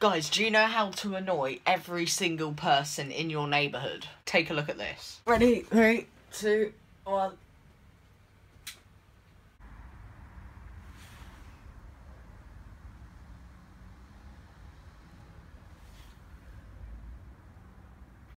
Guys, do you know how to annoy every single person in your neighbourhood? Take a look at this. Ready? Three, two, one.